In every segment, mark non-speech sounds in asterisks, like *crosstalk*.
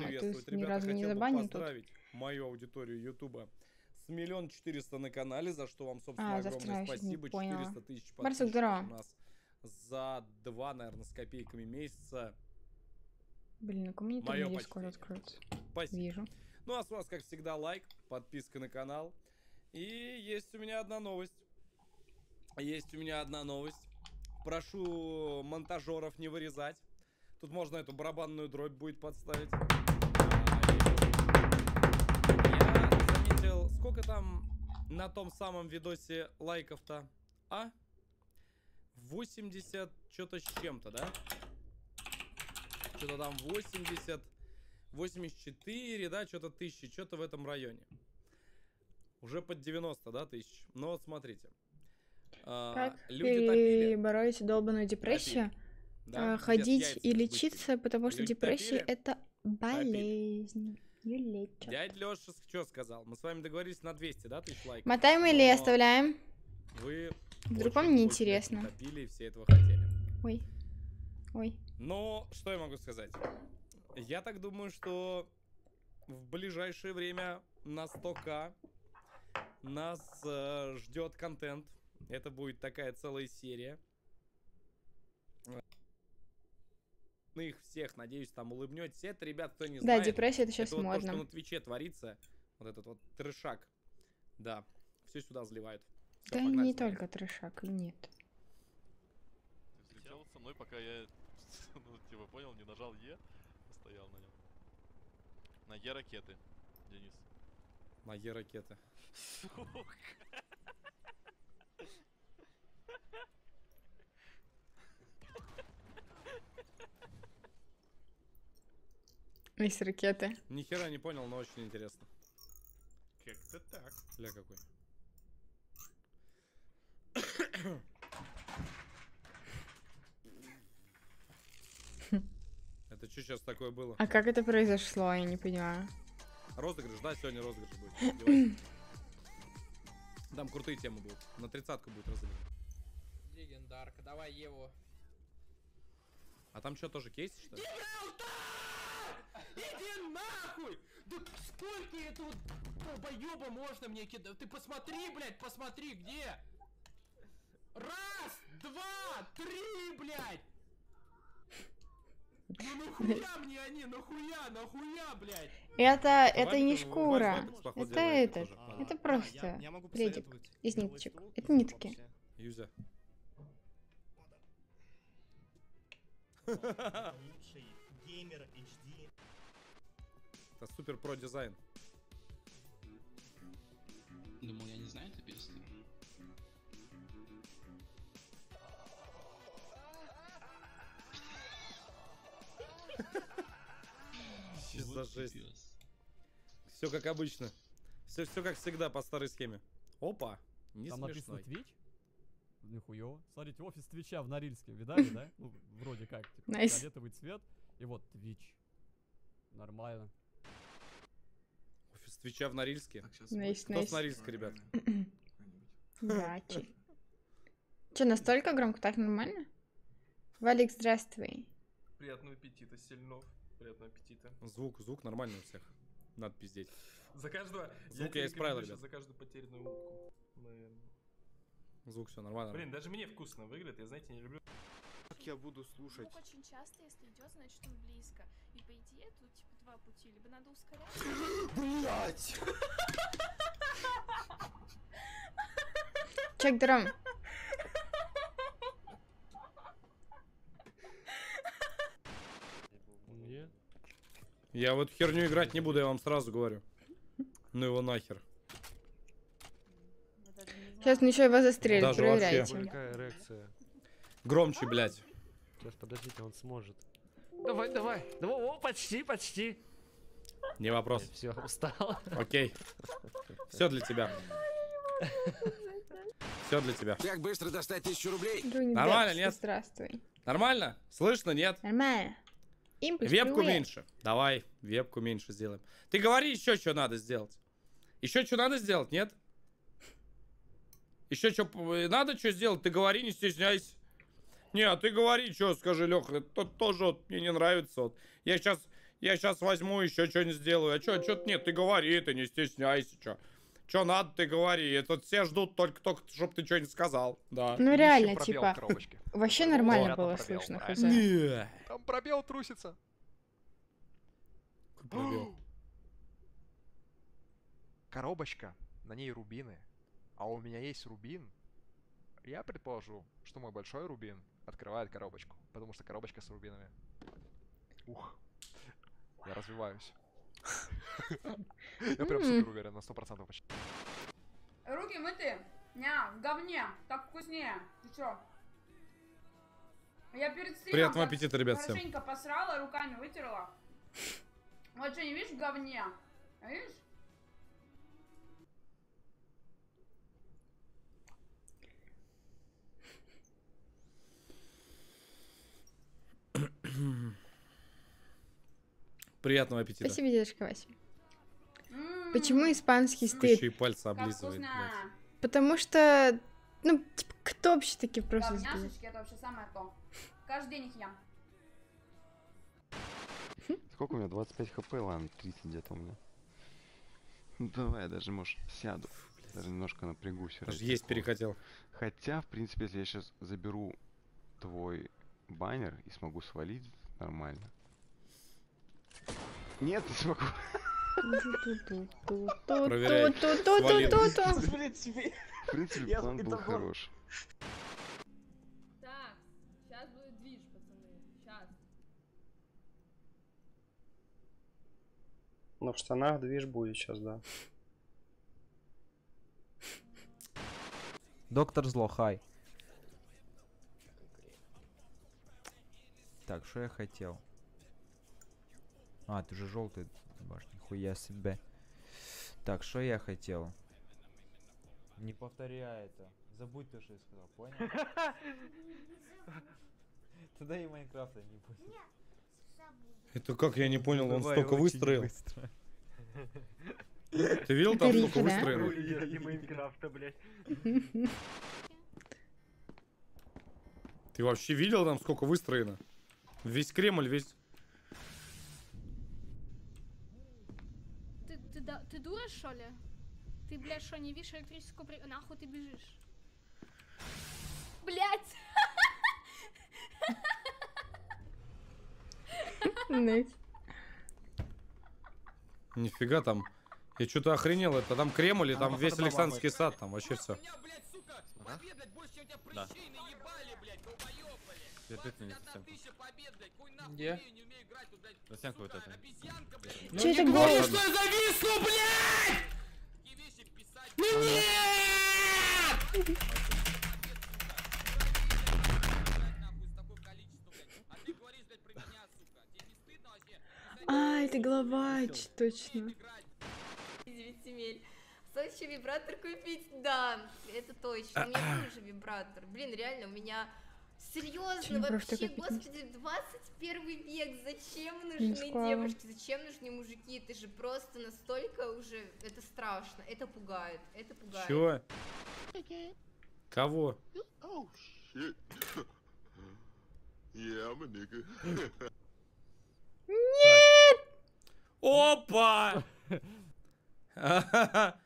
приветствовать. ты ни Ребята, хотел бы забанен тут? поздравить мою аудиторию Ютуба с миллион четыреста на канале, за что вам, собственно, А, огромное спасибо. 400 тысяч подписчиков у нас за два, наверное, с копейками месяца. Блин, ну ко мне почтение. откроется. Спасибо. Вижу. Ну, а с вас, как всегда, лайк, подписка на канал. И есть у меня одна новость. Есть у меня одна новость. Прошу монтажеров не вырезать. Тут можно эту барабанную дробь будет подставить. Там на том самом видосе лайков-то? А? 80 что-то с чем-то, да? Что-то там 80... 84, да, что-то тысячи, что-то в этом районе. Уже под 90, да, тысяч. Ну вот смотрите. А, Как люди топили. перебороть долбанную депрессию? да, А, Ходить и лечиться, потому что Люди депрессия топили? это болезнь. Ее лечат. Дядь Леша что сказал? Мы с вами договорились на 200, да, тысяч лайков? Мотаем или оставляем? Вы Вдруг вам не интересно. топили и все этого хотели. Ой. Ой. Но что я могу сказать? Я так думаю, что в ближайшее время на 100к нас э, ждет контент. Это будет такая целая серия. На их всех, надеюсь, там улыбнетесь. Это, ребят, кто не Да, знает, депрессия это сейчас это вот то, что модно. на Твиче творится. Вот этот вот трешак. Да, все сюда заливают. Всё, Да погнали не смотреть. только трешак, нет. Ты взлетел со мной, пока я, *laughs* ну, типа, понял, не нажал Е, а стоял на нем. На Е ракеты, Денис. На Е ракеты. Есть ракеты. Ни хера не понял, но очень интересно. Как-то так. Ля какой. Это что сейчас такое было? А как это произошло, я не понимаю. Розыгрыш, да, сегодня розыгрыш будет. *laughs* Там крутые темы будут. На тридцатку будет розыгрыш. Легендарка, давай Еву. А там что, тоже кейс, что ли? Иди нахуй! Да сколько этого долбоеба можно мне кидать? Ты посмотри, блядь, посмотри, где? Раз, два, три, блядь! Ну нахуя *laughs* мне они, нахуя, нахуя, блядь? Это, это не шкура. Это этот. Это А, просто я, я могу пледик посоветовать из ниточек. Это нитки. Юзя. Лучший геймер. Это супер про дизайн. Думал, я не знаю эту песню. Что за жесть? Все как обычно. Все, все как всегда по старой схеме. Опа, не Там написано смешной. Twitch. Нихуё. Смотрите, офис Twitch а в Норильске, видали, да? Ну, вроде как. Типа, Nice. фиолетовый цвет. И вот Twitch. Нормально. Twitch а в Норильске. Кто с nice. Норильска, ребят? Гачи. Че, настолько громко? Так нормально? Валик, здравствуй. Приятного аппетита, Сильнов. Приятного аппетита. Звук, звук нормальный у всех. Надо пиздеть. За каждого... Звук тебе я исправил, ребят. За каждую потерянную утку. Мы- Звук все нормально. Блин, даже мне вкусно выглядит. Я, знаете, не люблю... Как я буду слушать? Звук очень часто, если идет, значит он близко. И по идее тут типа два пути. Либо надо ускоряться. Блять! Чек драм. Нет. Я в эту херню играть не буду, я вам сразу говорю. Ну его нахер. Сейчас ничего его застрелит, Даже проверяйте. Громче, блядь. Сейчас, подождите, он сможет. Давай, давай. Давай, о, почти, почти. Не вопрос. Все, устал. Окей. Все для тебя. Все для тебя. Как быстро достать тысячу рублей? Нормально, нет? Здравствуй. Нормально? Слышно, нет? Нормально. Импульс, Вебку привет. меньше. Давай, вебку меньше сделаем. Ты говори еще, что надо сделать. Еще что надо сделать, нет? Еще что надо что сделать? Ты говори, не стесняйся. Не, а ты говори, что, скажи, Леха, это тоже вот мне не нравится. Вот. Я сейчас Я сейчас возьму еще что-нибудь сделаю. А что, что нет, ты говори, ты не стесняйся, что. Что надо, ты говори. Это все ждут только, только чтобы ты что-нибудь сказал. Да. Ну реально, типа, *laughs* вообще нормально было слышно, хз. Не. Там пробел трусится. Пробел. *gasps* Коробочка, на ней рубины. А у меня есть рубин. Я предположу, что мой большой рубин открывает коробочку. Потому что коробочка с рубинами. Ух. Я развиваюсь. Я прям супер уверен, на 100% почти. Руки мыты? Ня, в говне. Так вкуснее. Ты чё? Я перед стримом Приятного аппетита, ребят, всем. Хорошенько посрала, руками вытерла. Вот что, не видишь в говне? Видишь? Приятного аппетита. Спасибо, дедушка Вася. Почему испанский Еще стыд? и пальцы облизывает, блядь. Потому что, ну, типа, кто вообще таки просто? Говняшечки, это вообще самое то. Каждый день их ем. Сколько у меня? 25 хп, ладно, 30 где-то у меня. Ну, давай, я даже, может, сяду. Даже немножко напрягусь. Даже есть такого. перехотел. Хотя, в принципе, если я сейчас заберу твой баннер и смогу свалить, нормально. Нет, не смогу. Проверяй. В принципе, Я план был хорош. Так, сейчас будет движ, пацаны. Сейчас. Ну, в штанах движ будет сейчас, да. Доктор Зло, хай. Так, что я хотел? А, ты же желтый башня, хуя себе. Так, что я хотел? Не повторяй это. Забудь то, что я сказал, понял? *laughs* Тогда и Майнкрафта не будет. Это как, я не понял, он столько выстроил. Ты видел, там Рика, да? выстроено? И Майнкрафта, блядь. Ты вообще видел там сколько выстроено? Весь Кремль, весь... Ты, ты, да- ты дура, что ли? Ты, блядь, что, не видишь электрическую при... Нахуй ты бежишь? Блядь! Nice. Нифига там. Я что-то охренел, это там Кремль и там весь Александрский сад, там вообще все. Да. Где? Застенка вот это. Чё это голос? Что я зависну, блядь! А, это главач, точно. Девять еще вибратор купить? Да, это точно. У меня *clears throat* был уже вибратор. Блин, реально, у меня... Серьезно, не вообще, господи, 21 век, зачем Ну, нужны девушки, зачем нужны мужики? Это же просто настолько уже, это страшно, это пугает, это пугает. Чего? Кого? Oh shit. yeah, I'm a nigga. Опа! *laughs*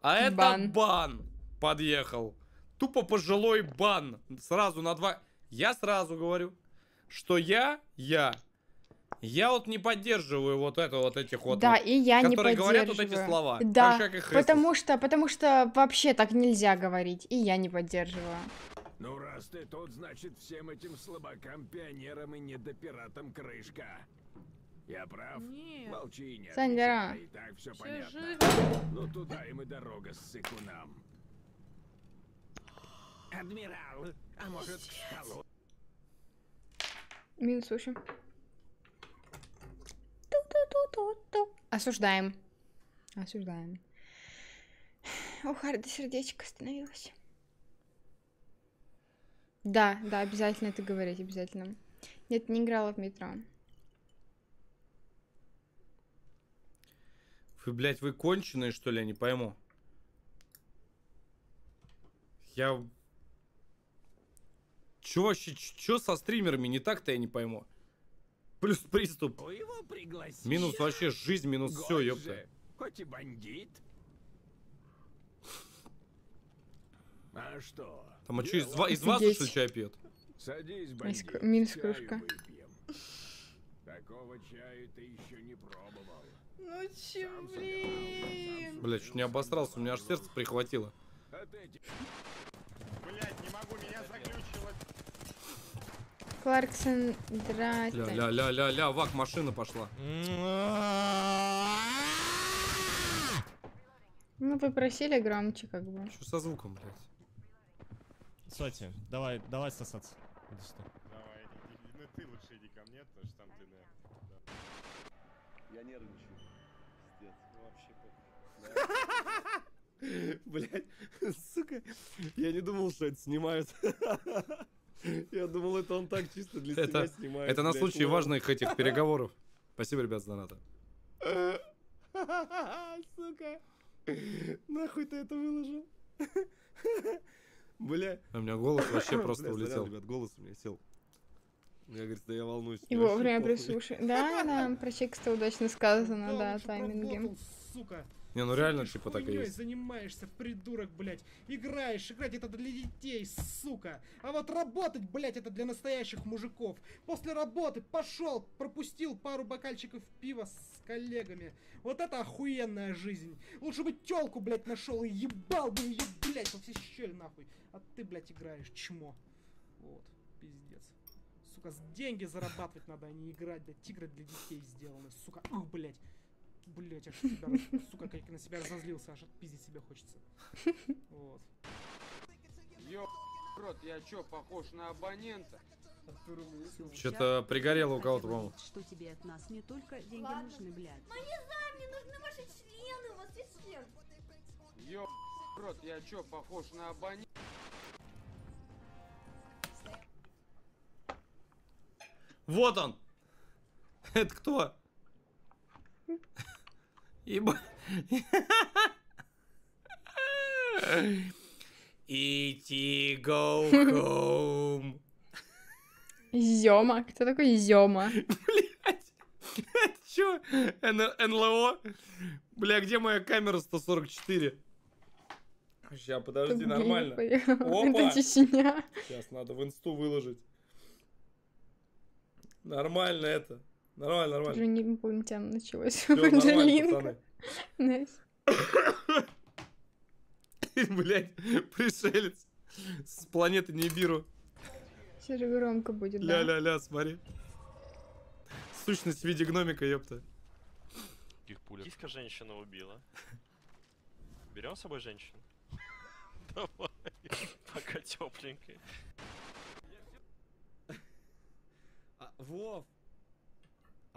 А это Бан. бан подъехал. Тупо пожилой бан. Сразу на два... Я сразу говорю, что я, я, я вот не поддерживаю вот это вот этих вот, Да, вот, и я не которые говорят вот эти слова. Так Да, же, как и Христос. потому что, потому что вообще так нельзя говорить, и я не поддерживаю. Ну раз ты тут, значит всем этим слабакам, пионерам и недопиратам крышка. Я прав? Нет. Молчи и не Сандра. отвечай, так все Всё понятно. живо. Ну туда им и дорога с сыкунам. Адмирал, а может к столу? Минус уши. Ту-ту-ту-ту-ту. Осуждаем. Осуждаем. У Харда сердечко остановилось. Да, да, обязательно это говорить, обязательно. Нет, не играла в метро. Вы, блядь, вы конченые, что ли, я не пойму. Я... Чё вообще, чё со стримерами не так-то, я не пойму. Плюс приступ. Его. Минус вообще жизнь, минус все, Гость ёпта. же, Хоть и бандит. А что? Там а что, из, из Офигеть. что ли, чай пьет? Садись, бандит. минус кружка. Такого чаю ты еще не пробовал. Ну чё, блин? Бля, чуть не обосрался, у меня аж сердце прихватило. Блять, не могу, меня заглючило. Кларксон, здрасте. Ля-ля-ля-ля-ля, вак, машина пошла. Ну, вы просили громче, как бы. Что со звуком, блядь? Соти, давай, давай сосаться. Иди сюда. Давай, иди, ну ты лучше иди ко мне, потому что там ты, да. Я нервничаю. Пиздец. Ну вообще *laughs* Блять, *laughs* сука, я не думал, что это снимают. *laughs* *laughs* Я думал, это он так чисто для Это- себя снимает. это на блядь, случай важных этих переговоров. Спасибо, ребят, за доната. *laughs* Сука. Нахуй ты это выложил? *laughs* Бля. У меня голос вообще просто Бля, улетел. ребят, голос у меня сел. Я говорит, да я волнуюсь. И вовремя прислушай. Да, да, про Чикста удачно сказано, да, тайминги. сука. Не, ну реально, Сидишь типа, так и есть. занимаешься, придурок, блядь. Играешь, играть это для детей, сука. А вот работать, блядь, это для настоящих мужиков. После работы пошел, пропустил пару бокальчиков пива с коллегами. Вот это охуенная жизнь. Лучше бы телку, блядь, нашел и ебал бы ее, блядь, во все щели, нахуй. А ты, блядь, играешь, чмо. Вот, пиздец. Сука, деньги зарабатывать надо, а не играть, блядь, игры для детей сделаны, сука. Ух, блядь. Блять, аж себя, сука, как на себя разозлился, аж отпиздить себя хочется. *laughs* Вот. Ё, рот, я чё, похож на абонента? Что-то пригорело у кого-то, по-моему. Что тебе от нас не только деньги Ладно. нужны, блядь. Мы не мне нужны ваши члены, у вас есть член. Ё, рот, я чё, похож на абонента? Вот он! *laughs* Это кто? *laughs* Еба... Идти go home. Зёма. Кто такой Зёма? Чё? Н- НЛО? Бля, где моя камера 144? Сейчас, подожди, нормально. Опа! Это Чечня. Сейчас надо в инсту выложить. Нормально это. Нормально, Уже нормально. не инопланетян началось. Всё, нормально, Анджелинка. *laughs* Блять, пришелец с планеты Нибиру. Все же громко будет, да? Ля-ля-ля, смотри. Сущность в виде гномика, ёпта. Каких пулек? Киска женщина убила. *laughs* Берем с собой женщину? *laughs* Давай. Пока тепленькая. А, Вов.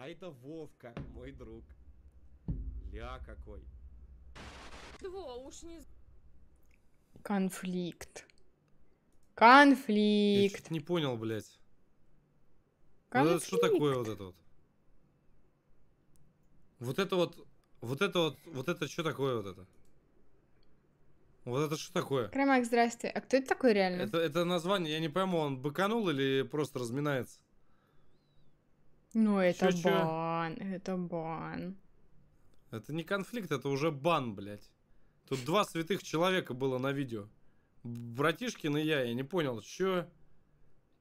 А это Вовка, мой друг. Ля какой. Во, уж не... Конфликт. Я Конфликт. чё-то не понял, блядь. Вот это что такое вот это вот? Вот это вот, вот это вот, вот это что такое вот это? Вот это что такое? Крамак, здрасте. А кто это такой реально? Это, это название, я не пойму, он быканул или просто разминается? Ну, это Чё-чё? бан. Это бан. Это не конфликт, это уже бан, блядь. Тут два святых человека было на видео. Братишкин и я, я не понял, что...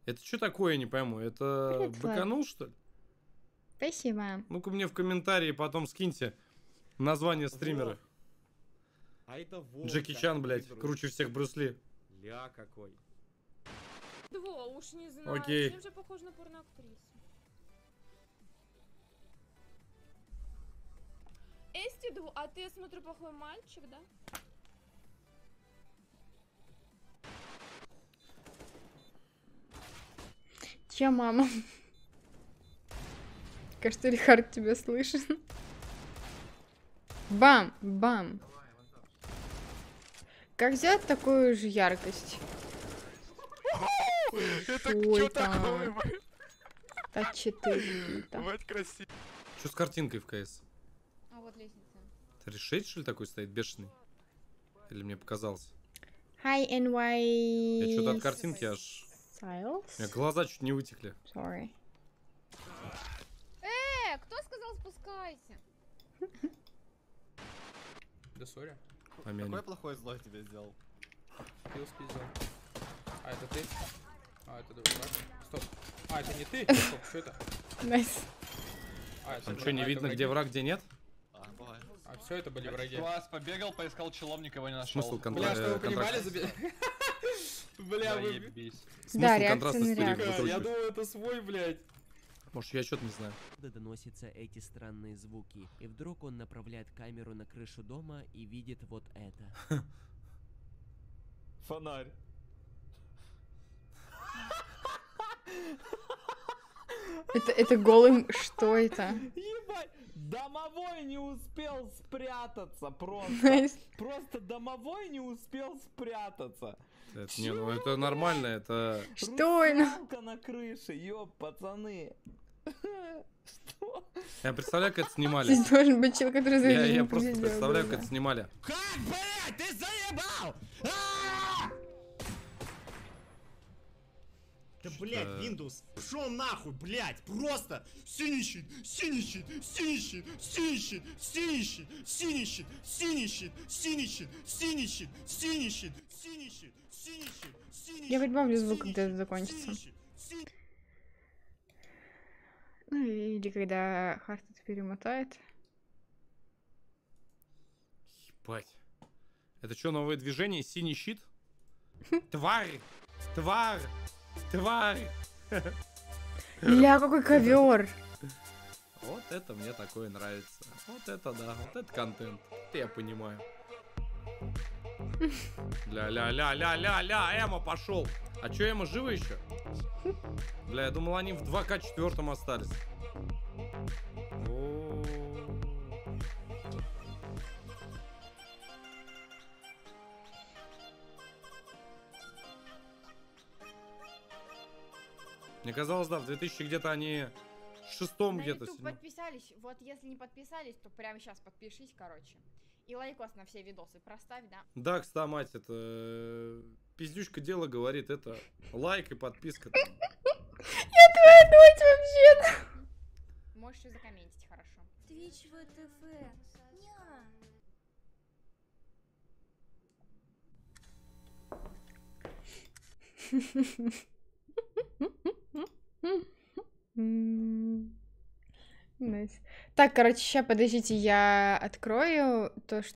Это что такое, я не пойму. Это Привет, быканул, что ли? Спасибо. Ну-ка мне в комментарии потом скиньте название стримера. А это Вовка. Джеки Чан, блядь, друг. круче всех Брюсли. Ля какой. Во, уж не знаю. Окей. Чем же похож на порноактрису? Эстиду, а ты, я смотрю, плохой мальчик, да? Чья мама? Кажется, Рихард тебя слышит. Бам! Бам! Как сделать такую же яркость? Это там. такое, блядь? Так 4 Бывает красиво. Что с картинкой в КС? А решеть, что ли, такой стоит, бешеный? Или мне показалось? Hi, NY... Я что-то от картинки аж... Styles? У меня глаза чуть не вытекли. Sorry. *laughs* Да сори. Помянем. Какое плохое зло тебе сделал? Пил спиздил. А, это ты? А, это другой. Стоп. А, это не ты? *laughs* Стоп, что это? Найс. А, это Там что, не а, видно, враги? где враг, где нет? Все это были враги. Класс, побегал, поискал челом, никого не нашел. Смысл контра- Бля, что вы понимали, заби... *laughs* Бля, вы... Да, реакция на. Я думал, это свой, блядь. Может, я что-то не знаю. Доносятся эти странные звуки, и вдруг он направляет камеру на крышу дома и видит вот это. *laughs* Фонарь. Это, это голым... Что это? *laughs* Домовой не успел спрятаться просто. *laughs* Просто домовой не успел спрятаться. Это, не, ну это нормально, это... Что это? Русалка на крыше, ёп, пацаны. *laughs* Что? Я представляю, как это снимали. Здесь должен быть человек, который Я, я просто представляю, как это снимали. Как, блядь, ты заебал? Да, блядь? Windows, шел нахуй, блядь, просто синий щит, синий щит, синий щит, синий щит, синий щит, синий щит, синий щит, синий щит, синий щит, синий щит, синий щит, синий щит, синий Я щит, прибавлю звук, когда это закончится. Ну или когда Харт это перемотает. Ебать. Это что, новое движение? Синий щит? Тварь! Тварь! Тварь! Ля, какой ковер! Вот это мне такое нравится. Вот это да, вот это контент. Это я понимаю. Ля-ля-ля-ля-ля-ля, Эма пошел. А чё, Эма жива еще? Бля, я думал, они в 2К четвертом остались. Мне казалось, да, в 2000 где-то они в шестом На где-то. YouTube подписались. Вот если не подписались, то прямо сейчас подпишись, короче. И лайкос на все видосы проставь, да. Да, кстати, мать, это э, пиздючка дело говорит, это лайк и подписка. Я твоя дочь вообще Можешь и закомментить, хорошо. Twitch WTF. Ня. *laughs* Nice. Так, короче, сейчас подождите, я открою то, что